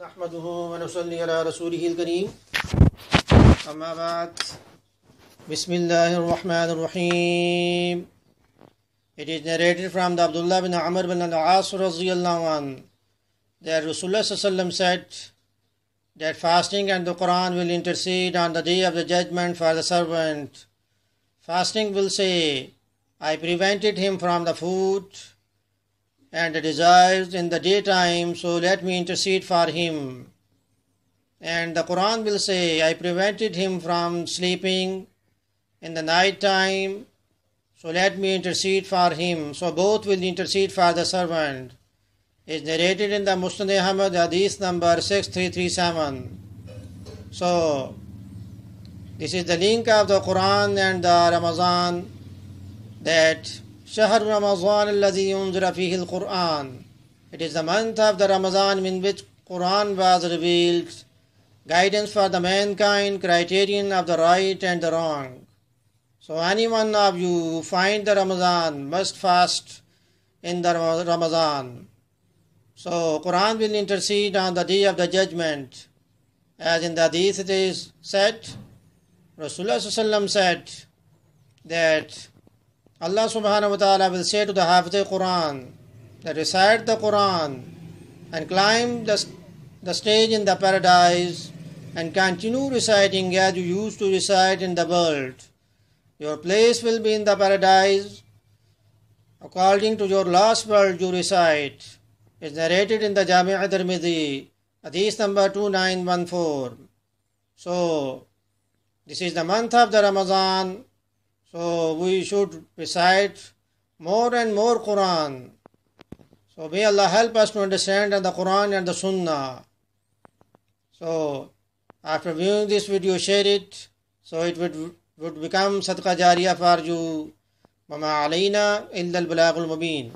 نحمده ونصلي على رسوله الكريم أما بعد بسم الله الرحمن الرحيم It is narrated from the Abdullah bin Amr bin al-As radiyallahu an that Rasulullah sallallahu said that fasting and the Quran will intercede on the day of the judgment for the servant. Fasting will say, I prevented him from the food and desires in the daytime, so let me intercede for him. And the Quran will say, I prevented him from sleeping in the night time, so let me intercede for him. So both will intercede for the servant. Is narrated in the Musnad Ahmad Hadith number 6337. So, this is the link of the Quran and the Ramazan that Shahr Ramazan الذي unzila فيه القرآن. It is the month of the Ramadan in which Quran was revealed, guidance for the mankind, criterion of the right and the wrong. So anyone of you who find the Ramadan must fast in the Ramadan. So Quran will intercede on the day of the judgment. As in the hadith it is said, Rasulullah said that Allah subhanahu wa ta'ala will say to the Hafiz Quran that recite the Quran and climb the, the stage in the paradise and continue reciting as you used to recite in the world. Your place will be in the paradise according to your last word you recite. It's narrated in the Jami' Tirmidhi, Hadith number 2914. So, this is the month of the Ramadan. So we should recite more and more Quran. So may Allah help us to understand the Quran and the Sunnah. So after viewing this video, share it so it would, would become Sadqa Jariya for you. وما علينا إلا البلاغ المبين